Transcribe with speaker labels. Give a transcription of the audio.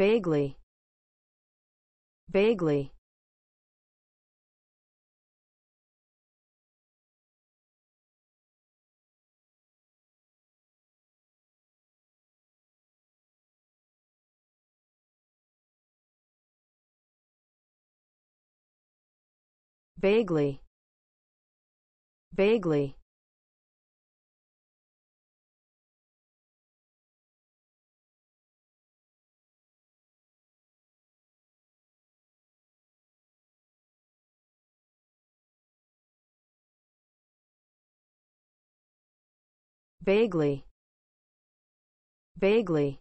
Speaker 1: vaguely. Vaguely. Vaguely. Vaguely vaguely. Vaguely